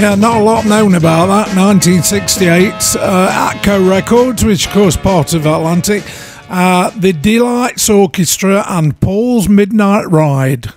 Yeah, not a lot known about that. 1968, uh, Atco Records, which of course part of Atlantic, uh, the Delights Orchestra and Paul's Midnight Ride.